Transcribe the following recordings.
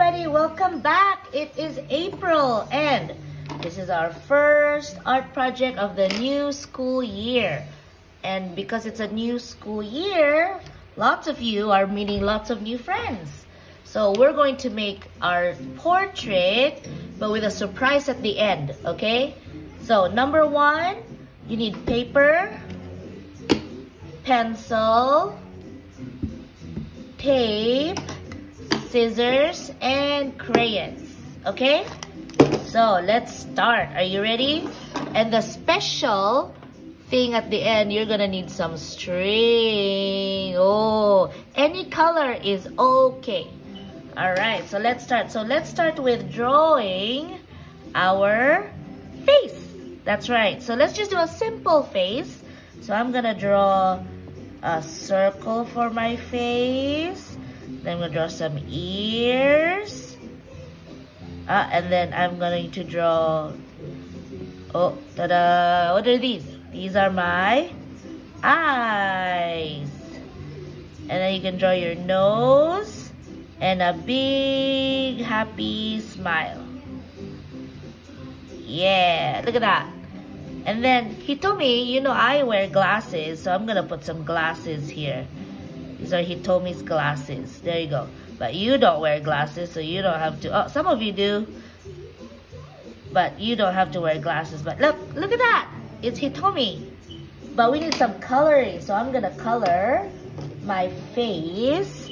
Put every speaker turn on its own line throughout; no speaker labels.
everybody, welcome back. It is April and this is our first art project of the new school year. And because it's a new school year, lots of you are meeting lots of new friends. So we're going to make our portrait, but with a surprise at the end, okay? So number one, you need paper, pencil, tape, scissors, and crayons. Okay? So, let's start. Are you ready? And the special thing at the end, you're gonna need some string. Oh, any color is okay. Alright, so let's start. So let's start with drawing our face. That's right. So let's just do a simple face. So I'm gonna draw a circle for my face. Then I'm going to draw some ears. Uh, and then I'm going to draw, oh, ta-da, what are these? These are my eyes. And then you can draw your nose and a big happy smile. Yeah, look at that. And then he told me, you know, I wear glasses, so I'm gonna put some glasses here. These are Hitomi's glasses. There you go. But you don't wear glasses, so you don't have to. Oh, some of you do. But you don't have to wear glasses. But look, look at that. It's Hitomi. But we need some coloring. So I'm going to color my face.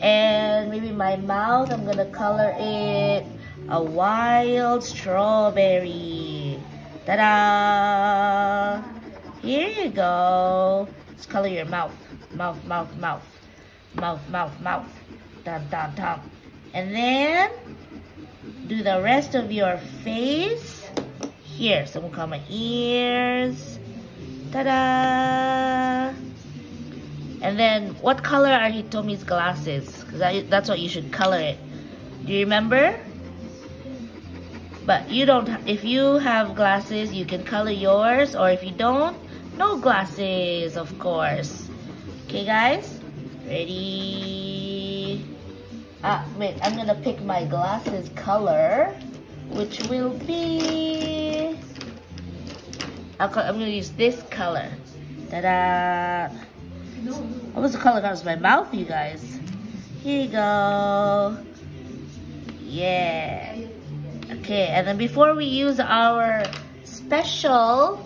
And maybe my mouth, I'm going to color it a wild strawberry. Ta-da! Here you go. Let's color your mouth mouth, mouth, mouth, mouth, mouth, mouth, dum, dum, dum. And then do the rest of your face here. So gonna call my ears. Ta-da! And then what color are Hitomi's glasses? Because that, that's what you should color it. Do you remember? But you don't, if you have glasses, you can color yours. Or if you don't, no glasses, of course. Okay, guys? Ready? Ah, wait, I'm gonna pick my glasses color, which will be... i am gonna use this color. Ta-da! What was the color comes my mouth, you guys? Here you go. Yeah. Okay, and then before we use our special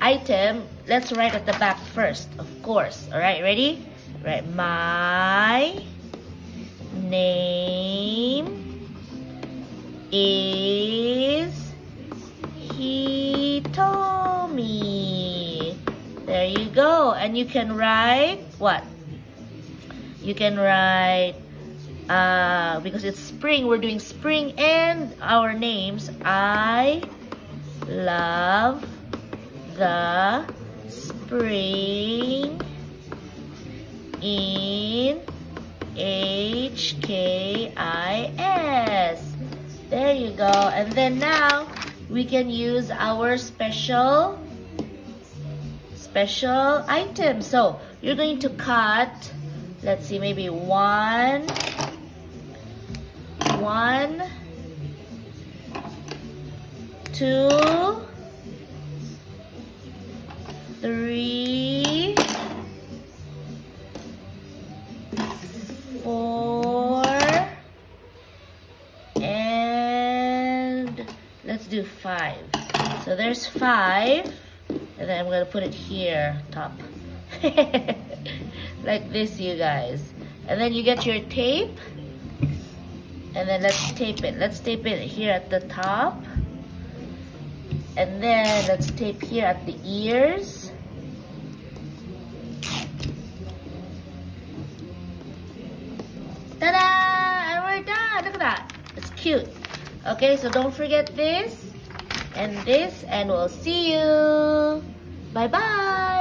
item, let's write at the back first, of course. All right, ready? Write my name is Hitomi. There you go. And you can write what? You can write, uh, because it's spring, we're doing spring and our names. I love the spring in H-K-I-S. There you go. And then now we can use our special special item. So you're going to cut, let's see, maybe one, one, two, three, four, and let's do five. So there's five, and then I'm gonna put it here, top. like this, you guys. And then you get your tape, and then let's tape it. Let's tape it here at the top. And then let's tape here at the ears. Ta-da! And we're done. Look at that. It's cute. Okay, so don't forget this and this and we'll see you. Bye-bye.